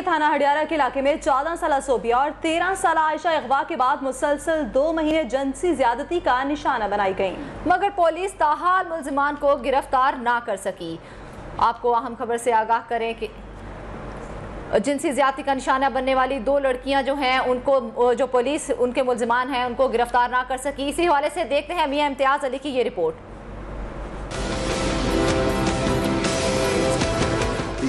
تھانہ ہڈیارہ کے علاقے میں چودہ سالہ صوبیہ اور تیرہ سالہ عائشہ اغوا کے بعد مسلسل دو مہینے جنسی زیادتی کا نشانہ بنائی گئیں مگر پولیس تاحال ملزمان کو گرفتار نہ کر سکی آپ کو اہم خبر سے آگاہ کریں کہ جنسی زیادتی کا نشانہ بننے والی دو لڑکیاں جو ہیں ان کو جو پولیس ان کے ملزمان ہیں ان کو گرفتار نہ کر سکی اسی حوالے سے دیکھتے ہیں میاں امتیاز علی کی یہ رپورٹ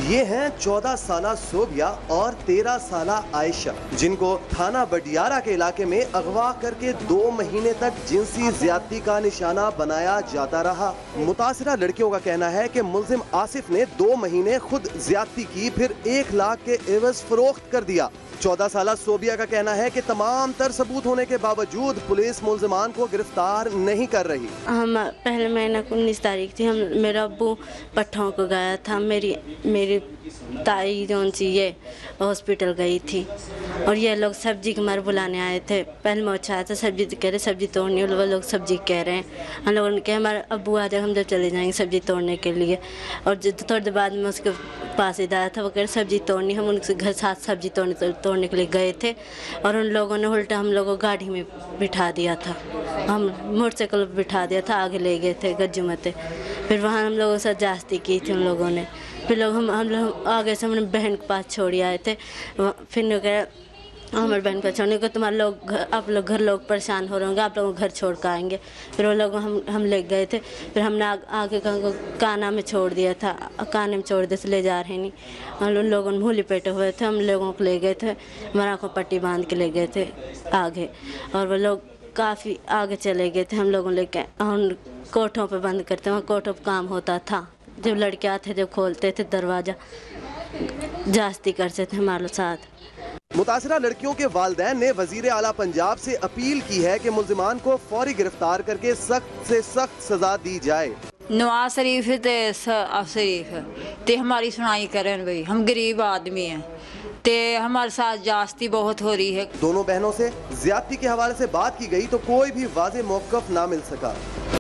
یہ ہیں چودہ سالہ صوبیہ اور تیرہ سالہ عائشہ، جن کو تھانہ بڈیارہ کے علاقے میں اغوا کر کے دو مہینے تک جنسی زیادتی کا نشانہ بنایا جاتا رہا۔ متاثرہ لڑکیوں کا کہنا ہے کہ ملزم آصف نے دو مہینے خود زیادتی کی، پھر ایک لاکھ کے عوض فروخت کر دیا۔ چودہ سالہ سوبیا کا کہنا ہے کہ تمام تر ثبوت ہونے کے باوجود پولیس ملزمان کو گرفتار نہیں کر رہی۔ ہم پہلے مہینہ انیس تاریخ تھی، ہم میرا ابو پٹھوں کو گیا تھا، میری میری تائی جون سی یہ ہاسپٹل گئی تھی اور یہ لوگ سبزی کے بلانے آئے تھے۔ پہلے میں اچھا آیا تھا، سبزی کہہ رہے سبزی توڑنی، وہ لوگ سبزی کہہ رہے ہیں۔ ہم لوگوں نے کہا، ہمارے ابو آ جائے ہم جب چلے جائیں گے سبزی توڑنے کے لیے۔ اور تھوڑی دیر بعد میں اس کے پاس ادارہ تھا، وہ کہہ رہے سبزی توڑنی، ہم ان سے گھر ساتھ سبزی توڑنے توڑنے کے لیے گئے تھے۔ اور ان لوگوں نے الٹا ہم لوگوں گاڑی میں بٹھا دیا تھا۔ ہم موٹر سائیکل بٹھا دیا تھا، آگے لے گئے تھے گجمتے۔ پھر وہاں ہم لوگوں سے جاستی کی تھی ان لوگوں نے۔ پھر لوگ ہم ہم لوگ آگے سے ہم نے بہن کے پاس چھوڑی آئے تھے۔ پھر نے کہا ہمارے بہن کو چھوڑنے کو تمہارے لوگ آپ لوگ گھر لوگ پریشان ہو رہے ہوں گے، آپ لوگ گھر چھوڑ کے آئیں گے۔ پھر وہ لوگ ہم ہم لے گئے تھے۔ پھر ہم نے آگے کو کانا میں چھوڑ دیا تھا۔ کانے میں چھوڑ دیا سے لے جا رہے نہیں۔ اور ان لوگوں نے بھولی پیٹے ہوئے تھے، ہم لوگوں کو لے گئے تھے۔ ہمارا کو پٹی باندھ کے لے گئے تھے آگے۔ اور وہ لوگ کافی آگے چلے گئے تھے۔ ہم لوگوں لے کے ہم کوٹھوں پہ بند کرتے وہاں کوٹھوں پہ کام ہوتا تھا۔ جب لڑکے آتے جب کھولتے تھے دروازہ جاستی کرتے تھے ہمارے ساتھ۔ متاثرہ لڑکیوں کے والدین نے وزیر اعلیٰ پنجاب سے اپیل کی ہے کہ ملزمان کو فوری گرفتار کر کے سخت سے سخت سزا دی جائے۔ نواز شریف تے شریف تے ہماری سنائی کریں بھائی ہم غریب آدمی ہیں۔ تے ہمارے ساتھ جاستی بہت ہو رہی ہے۔ دونوں بہنوں سے زیادتی کے حوالے سے بات کی گئی تو کوئی بھی واضح موقف نہ مل سکا۔